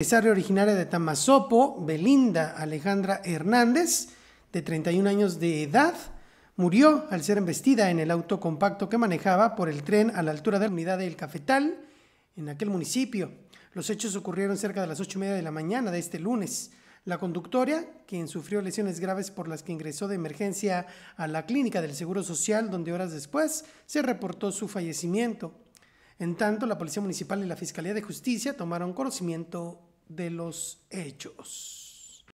empresaria originaria de Tamazopo, Belinda Alejandra Hernández, de 31 años de edad, murió al ser embestida en el auto compacto que manejaba por el tren a la altura de la unidad del Cafetal, en aquel municipio. Los hechos ocurrieron cerca de las ocho y media de la mañana de este lunes. La conductora, quien sufrió lesiones graves por las que ingresó de emergencia a la clínica del Seguro Social, donde horas después se reportó su fallecimiento. En tanto, la Policía Municipal y la Fiscalía de Justicia tomaron conocimiento de los hechos.